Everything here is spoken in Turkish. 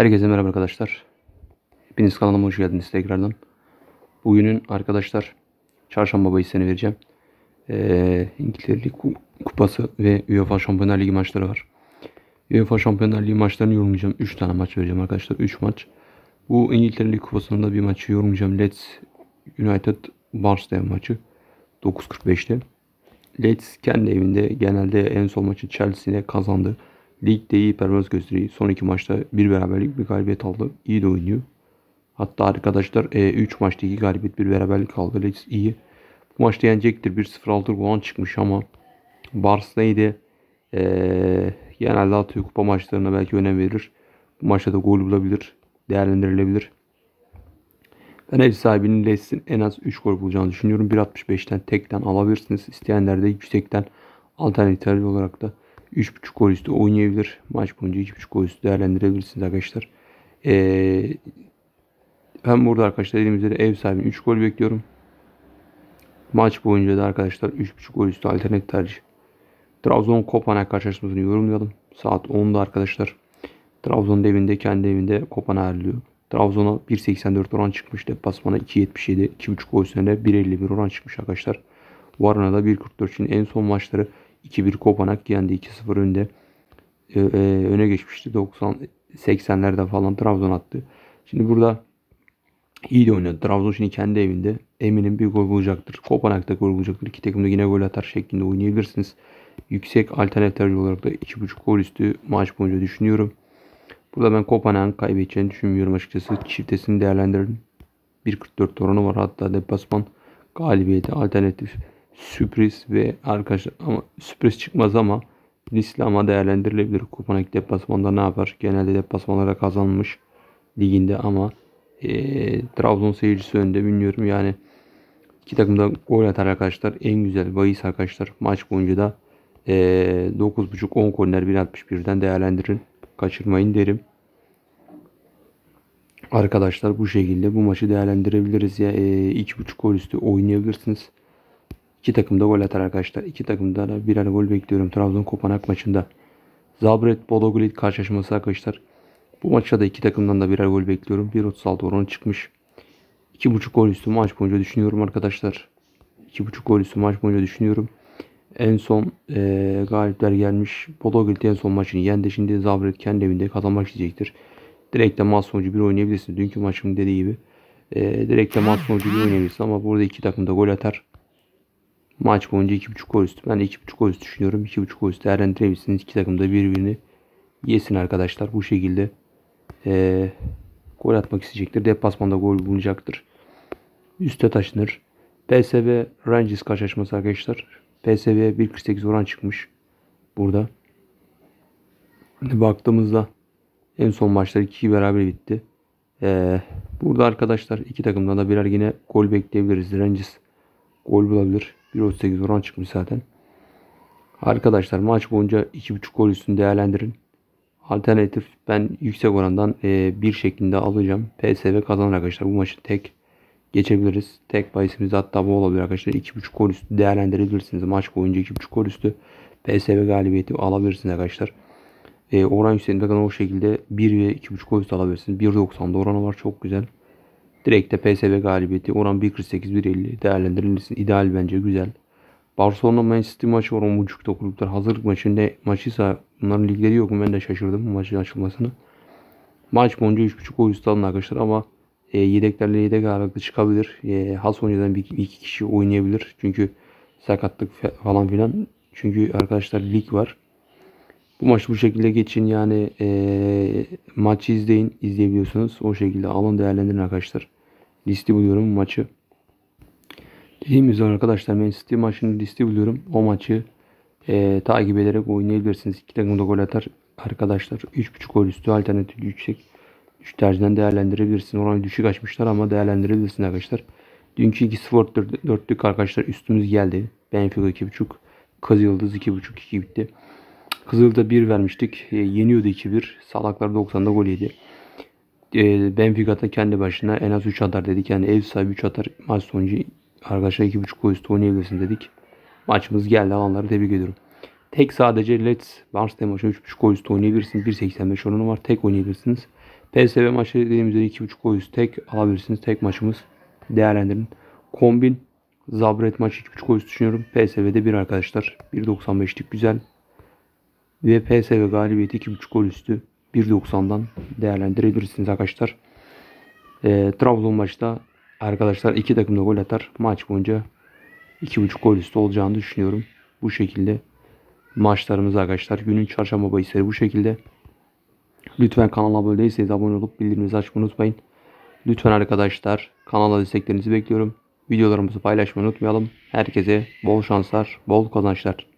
Herkese merhaba arkadaşlar. Hepiniz kanalıma hoş geldiniz tekrardan. Bugünün arkadaşlar çarşamba bahisini vereceğim. Ee, İngiltere Kupası ve UEFA Şampiyonlar Ligi maçları var. UEFA Şampiyonlar Ligi maçlarını yorumlayacağım. 3 tane maç vereceğim arkadaşlar. 3 maç. Bu İngiltere Lig Kupası'nda da bir maçı yorumlayacağım. Leeds United Barnsley maçı. 9.45'te. Leeds kendi evinde genelde en son maçı Chelsea'ne kazandı. Ligde iyi performans gösteriyor. Son iki maçta bir beraberlik bir galibiyet aldı. İyi de oynuyor. Hatta arkadaşlar 3 e, maçta 2 galibiyet bir beraberlik aldı. Leeds iyi. Bu maçta yenecektir. 1-0-6 puan çıkmış ama Barcelona'yı e, genelde atıyor kupa maçlarına belki önem verir. Bu maçta da gol bulabilir. Değerlendirilebilir. Ben ev sahibinin Leeds'in en az 3 gol bulacağını düşünüyorum. 1.65'ten tekten alabilirsiniz. İsteyenler de yüksekten alternatif olarak da 3.5 gol üstü oynayabilir. Maç boyunca 2.5 gol üstü değerlendirebilirsiniz arkadaşlar. Ee, ben burada arkadaşlar dediğim üzere ev sahibinin 3 gol bekliyorum. Maç boyunca da arkadaşlar 3.5 gol üstü alternatif tercih. Trabzon Kopenhag karşılaşmasını yorumlayalım. Saat 10'da arkadaşlar. Trabzon'un evinde kendi evinde Kopenhag ağırlıyor. Trabzon'a 1.84 oran çıkmış. Deplasmana 2.77. 2.5 gol üstüne 1.51 oran çıkmış arkadaşlar. Varana da 1.44 için en son maçları 2-1 Kopenhag yendi. 2-0 önde. Ee, e, öne geçmişti. 90 80'lerde falan Trabzon attı. Şimdi burada iyi de oynadı. Trabzon şimdi kendi evinde eminim bir gol bulacaktır. Kopenhag'da gol bulacaktır. İki takım da yine gol atar şeklinde oynayabilirsiniz. Yüksek alternatif olarak da 2.5 gol üstü maç boyunca düşünüyorum. Burada ben Kopenhag'ın kaybedeceğini düşünmüyorum açıkçası. Çiftesini değerlendirelim. 1.44 oranı var. Hatta deplasman galibiyeti alternatif sürpriz ve arkadaşlar ama sürpriz çıkmaz ama riskli ama değerlendirilebilir. Kopenhag deplasmanda ne yapar? Genelde deplasmanlara kazanmış liginde ama e, Trabzon seyircisi önde bilmiyorum yani iki takım da gol atar arkadaşlar. En güzel bahis arkadaşlar. Maç boyunca da e, 9.5-10 korner 1.61'den değerlendirin. Kaçırmayın derim. Arkadaşlar bu şekilde bu maçı değerlendirebiliriz ya. E, 2.5 gol üstü oynayabilirsiniz. İki takım da gol atar arkadaşlar. İki takımda da birer gol bekliyorum Trabzon Kopanak maçında. Zabret Bodoglit karşılaşması arkadaşlar. Bu maçta da iki takımdan da birer gol bekliyorum. 1.36 oranı çıkmış. 2.5 gol üstü maç boyunca düşünüyorum arkadaşlar. 2.5 gol üstü maç boyunca düşünüyorum. En son e, galipler gelmiş. Bodoglit en son maçını yendi. Şimdi Zabret kendi evinde kazanmak isteyecektir. Direkt de maç sonucu bir oynayabilirsiniz. Dünkü maçımın dediği gibi. E, direkt de maç sonucu bir oynayabilirsiniz ama burada iki takım da gol atar. Maç boyunca 2.5 gol üstü. Ben de 2.5 gol üstü düşünüyorum. 2.5 gol üstü değerlendirebilirsiniz. İki takım da birbirini yesin arkadaşlar. Bu şekilde e, gol atmak isteyecektir. Deplasmanda gol bulunacaktır. Üste taşınır. PSV Rangers karşılaşması arkadaşlar. PSV 1.48 oran çıkmış. Burada. Baktığımızda en son maçlar 2 beraber bitti. Ee, burada arkadaşlar iki takımdan da birer yine gol bekleyebiliriz. Rangers gol bulabilir. 1.38 oran çıkmış zaten. Arkadaşlar maç boyunca 2.5 gol üstünü değerlendirin. Alternatif ben yüksek orandan e, bir şeklinde alacağım. PSV kazanır arkadaşlar. Bu maçı tek geçebiliriz. Tek bahisimiz hatta bu olabilir arkadaşlar. 2.5 gol üstü değerlendirebilirsiniz. Maç boyunca 2.5 gol üstü PSV galibiyeti alabilirsiniz arkadaşlar. E, oran yükseldiğinde kadar o şekilde 1 ve 2.5 gol üstü alabilirsiniz. 1.90'da oranı var. Çok güzel. Direkt de PSV galibiyeti oran 1.48-1.50 değerlendirilirsin. İdeal bence güzel. Barcelona Manchester maçı var 10.30'da kulüpler. Hazırlık maçı ne maçıysa bunların ligleri yok mu ben de şaşırdım bu maçın açılmasını. Maç boyunca 3.5 gol üstü alın arkadaşlar ama e, yedeklerle yedek ağırlıklı çıkabilir. E, has oyuncudan bir, iki kişi oynayabilir. Çünkü sakatlık falan filan. Çünkü arkadaşlar lig var. Bu maç bu şekilde geçin yani e, maçı izleyin izleyebiliyorsunuz. O şekilde alın değerlendirin arkadaşlar. Listi buluyorum maçı. Dediğim üzere arkadaşlar ben City maçını listi buluyorum. O maçı e, takip ederek oynayabilirsiniz. İki takım da gol atar arkadaşlar. 3.5 gol üstü alternatif yüksek. 3 tercihden değerlendirebilirsin. Oranı düşük açmışlar ama değerlendirebilirsin arkadaşlar. Dünkü 2-0 4'lük arkadaşlar üstümüz geldi. Benfica 2.5. Kız Yıldız 2.5 2 bitti. Kızıl'da 1 vermiştik. E, yeniyordu 2-1. Salaklar 90'da gol yedi. E, Benfica'da kendi başına en az 3 atar dedik. Yani ev sahibi 3 atar. Maç sonucu arkadaşlar 2.5 gol üstü oynayabilirsin dedik. Maçımız geldi. Alanları tebrik ediyorum. Tek sadece Let's Barnsley maçı 3.5 gol üstü oynayabilirsiniz. 1.85 oranı var. Tek oynayabilirsiniz. PSV maçı dediğimiz üzere 2.5 gol üstü tek alabilirsiniz. Tek maçımız değerlendirin. Kombin Zabret maçı 2.5 gol üstü düşünüyorum. PSV'de 1 arkadaşlar. 1.95'lik güzel. Ve PSV galibiyeti 2.5 gol üstü 1.90'dan değerlendirebilirsiniz arkadaşlar. E, Trabzon maçta arkadaşlar iki takım da gol atar. Maç boyunca 2.5 gol üstü olacağını düşünüyorum. Bu şekilde maçlarımız arkadaşlar. Günün çarşamba bahisleri bu şekilde. Lütfen kanala abone değilseniz abone olup bildirimleri açmayı unutmayın. Lütfen arkadaşlar kanala desteklerinizi bekliyorum. Videolarımızı paylaşmayı unutmayalım. Herkese bol şanslar, bol kazançlar.